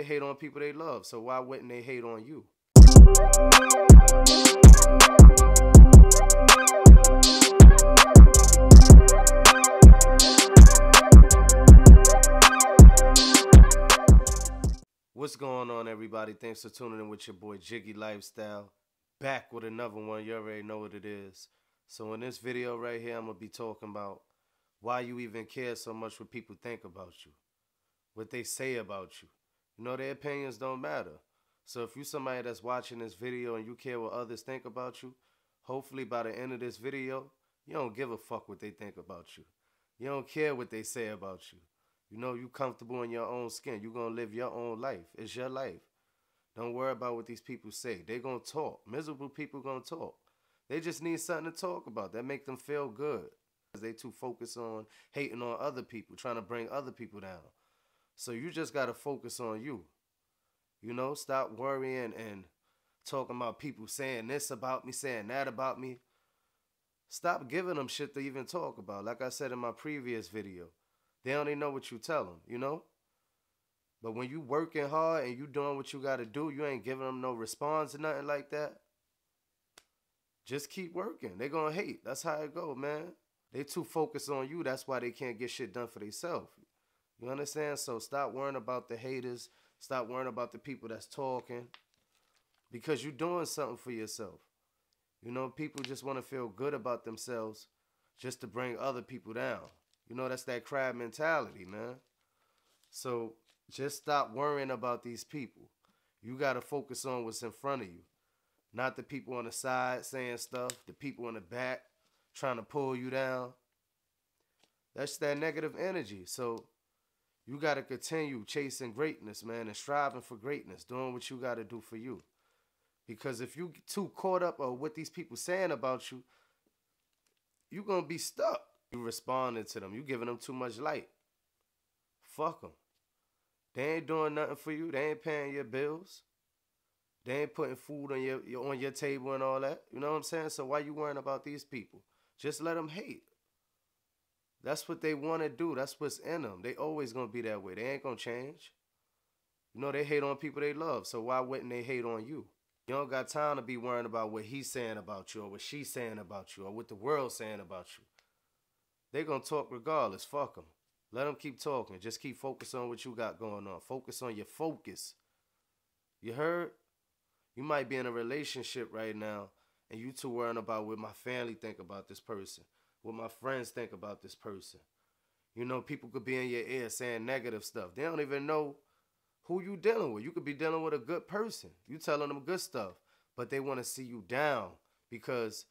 they hate on people they love. So why wouldn't they hate on you? What's going on, everybody? Thanks for tuning in with your boy Jiggy Lifestyle. Back with another one. You already know what it is. So, in this video right here, I'm going to be talking about why you even care so much what people think about you, what they say about you. Know, their opinions don't matter. So, if you somebody that's watching this video and you care what others think about you, hopefully by the end of this video, you don't give a fuck what they think about you. You don't care what they say about you. You know you comfortable in your own skin. you to live your own life. It's your life. Don't worry about what these people say. they going to talk. Miserable people going to talk. They just need something to talk about that make them feel good. They too focused on hating on other people, trying to bring other people down. So you just got to focus on you. You know, stop worrying and talking about people saying this about me, saying that about me. Stop giving them shit to even talk about. Like I said in my previous video, they only know what you tell them, you know? But when you working hard and you doing what you got to do, you ain't giving them no response or nothing like that. Just keep working. They gonna hate. That's how it go, man. They too focused on you. That's why they can't get shit done for themselves. You understand? So stop worrying about the haters. Stop worrying about the people that's talking. Because you're doing something for yourself. You know, people just want to feel good about themselves just to bring other people down. You know, that's that crab mentality, man. So just stop worrying about these people. You got to focus on what's in front of you, not the people on the side saying stuff, the people in the back trying to pull you down. That's that negative energy. So you got to continue chasing greatness, man, and striving for greatness, doing what you got to do for you. Because if you too caught up on what these people saying about you, you're going to be stuck. You responding to them. You giving them too much light. Fuck them. They ain't doing nothing for you. They ain't paying your bills. They ain't putting food on your, your on your table and all that. You know what I'm saying? So why you worrying about these people? Just let them hate. That's what they want to do. That's what's in them. They always gonna be that way. They ain't gonna change. You know they hate on people they love. So why wouldn't they hate on you? You don't got time to be worrying about what he's saying about you or what she's saying about you or what the world's saying about you. They gonna talk regardless. Fuck them. Let them keep talking. Just keep focus on what you got going on. Focus on your focus. You heard? You might be in a relationship right now and you too worrying about what my family think about this person, what my friends think about this person. You know, people could be in your ear saying negative stuff. They don't even know who you dealing with. You could be dealing with a good person. You telling them good stuff, but they want to see you down because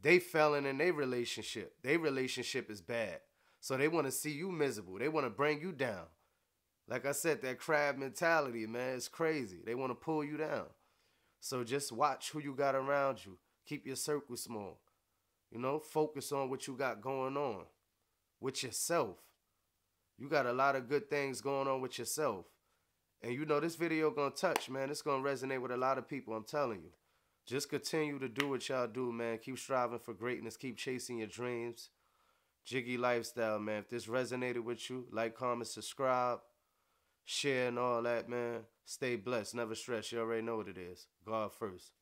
they failing in their relationship. Their relationship is bad. So they want to see you miserable. They want to bring you down. Like I said, that crab mentality, man, it's crazy. They want to pull you down. So just watch who you got around you. Keep your circle small. You know, focus on what you got going on with yourself. You got a lot of good things going on with yourself. And you know this video gonna touch, man. It's gonna resonate with a lot of people, I'm telling you. Just continue to do what y'all do, man. Keep striving for greatness. Keep chasing your dreams. Jiggy lifestyle, man. If this resonated with you, like, comment, subscribe, share, and all that, man. Stay blessed. Never stress. You already know what it is. God first.